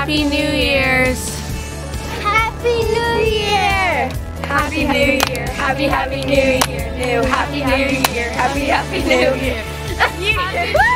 Happy New Year's. Happy New Year! Happy New Year. Happy, happy New Year. New. Happy New Year. Happy, happy New Year.